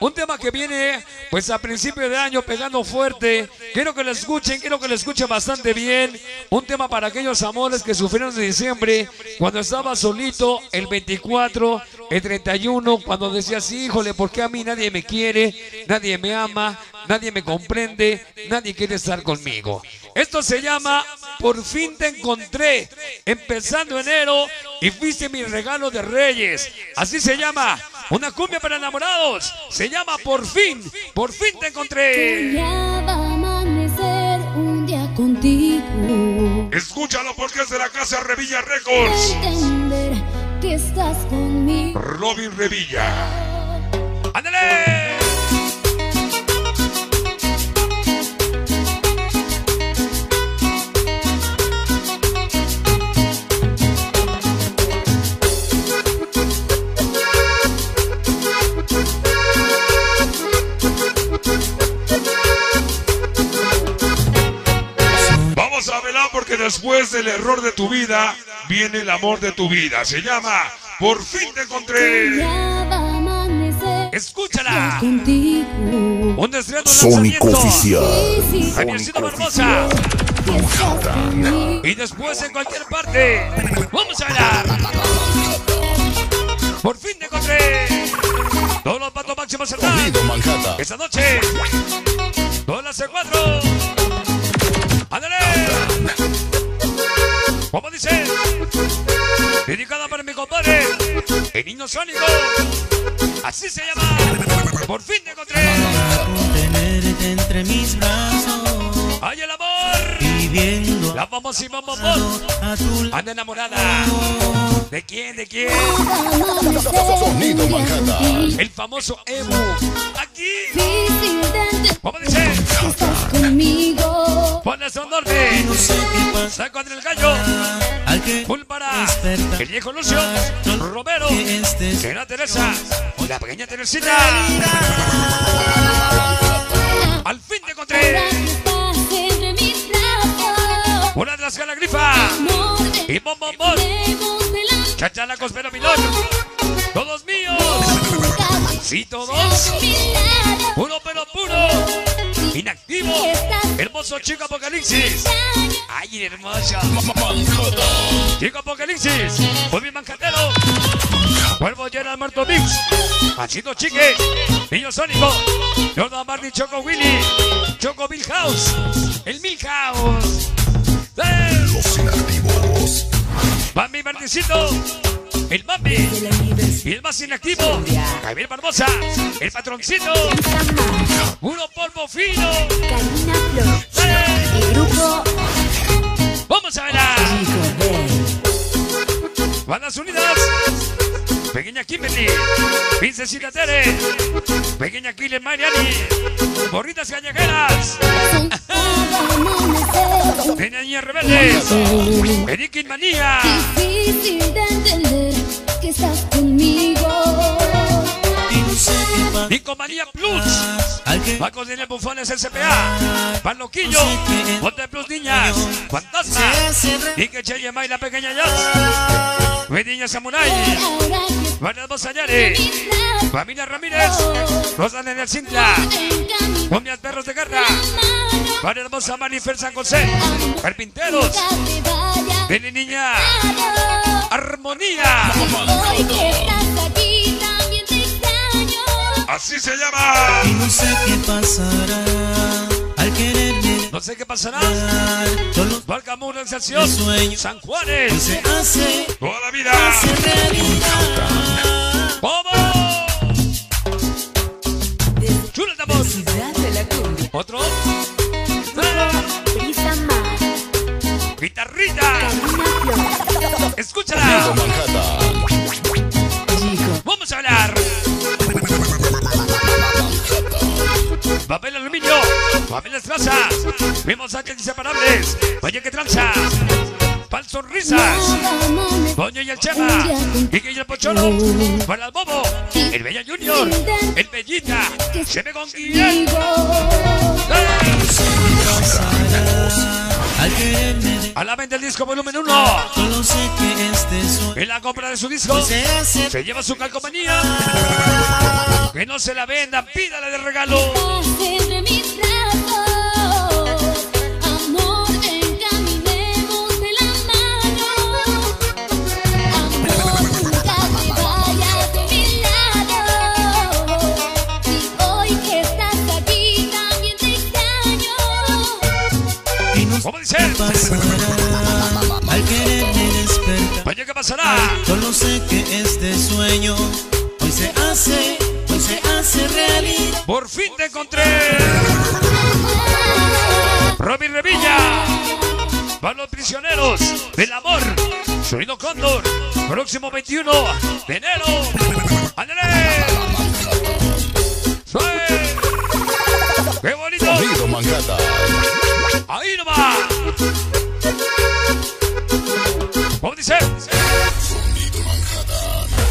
Un tema que viene pues a principio de año pegando fuerte. Quiero que lo escuchen, quiero que lo escuchen bastante bien. Un tema para aquellos amores que sufrieron en diciembre cuando estaba solito el 24, el 31, cuando decías, híjole, ¿por qué a mí nadie me quiere? Nadie me ama, nadie me comprende, nadie quiere estar conmigo. Esto se llama Por fin te encontré. Empezando enero y fuiste mi regalo de Reyes. Así se llama. Una cumbia para enamorados. Se llama Por fin. Por fin te encontré. Soñaba amanecer un día contigo. Escúchalo porque es de la casa Revilla Records. Entender que estás conmigo. Robin Revilla. Después del error de tu vida viene el amor de tu vida. Se llama Por fin te encontré. Escúchala. Un Sónico lanzamiento. Oficial. Javiercito Barbosa. Y después en cualquier parte. Vamos a bailar. Por fin te encontré. Todos los patos máximos. Esta noche. Todas las cuatro. Mi compadre. El niño sónico. Así se llama. Por fin te encontré. tenerte entre mis brazos, ¡Ay, el amor! viviendo La bombón. a tu lado. Anda enamorada. ¿De quién? ¿De quién? Sonido Manhattan. El famoso Ebu. Aquí. Difícil de entender ¿Cómo dice? que estás conmigo. Ponle son norte. El viejo Lucio. Romero. que estés Será Teresa. La pequeña Teresita. Al fin te encontré. Una de las de Y bom bom bom. lejos de la Chachala Cospero Milón. Todos míos. Sí, todos. Uno pero puro. Inactivo. Hermoso chico apocalipsis. Ay, hermoso. Chico apocalipsis. Bobby Mancatero. Cuervo Gerald Muerto Mix. Machito Chique. Niño Sónico. Jordan Martin Choco Willy. Choco Milhouse. El Milhouse. ¡Eh! Los inactivos. Bambi Martincito. El Bambi. Y el más inactivo. Javier Barbosa. El patroncito. Uno polvo fino. ¡Eh! el grupo Vamos a bailar. Bandas Unidas. Pequeña Kimberly. Princesita Tere. Pequeña Killer Mariani. Borritas callejeras. Pequeña Niña Rebeldes. Eric Manía. Estás conmigo. y Nico Manía Plus. que Paco de Bufones SPA. Pan Loquillo. Ponte Plus Niñas. Fantasma. Ike Cheyema y la pequeña Jazz. Mi niña Samurai. Que mis brazos Familia Ramírez. Rosan en el Cintra. tengan Cumbias Perros de Guerra. mano. Varias Bosa Manifer San José. Carpinteros. Ven niña. Armonía. Así se llama. y no sé qué pasará al quererme No sé qué pasará. Valcamur Sensación. San Juanes. se hace Toda la vida. ¡Vamos! Chula de Otro. Guitarrita. Escúchala. Papel estraza. Vimos ángeles inseparables. Oye que tranza. Pal sonrisas. Doña y el Chema. Que y el Pocholo. Para el Bobo. El Bella Junior. El Bellita. Se me con Guillén. Contigo. ¡Eh! al quererme A la venta el disco volumen 1. Solo sé que este sueño En la compra de su disco. se lleva su calcomanía. Que no se la vendan, pídala de regalo. pasará. Solo sé que este sueño hoy se hace, hoy se hace realidad. Por fin te encontré. Robin Revilla. Van los prisioneros del amor. Sonido Cóndor. Próximo 21 de enero. ¡Ándale! ¡Qué bonito! Ahí nomás. ¿Cómo dice? Sonido Manhattan.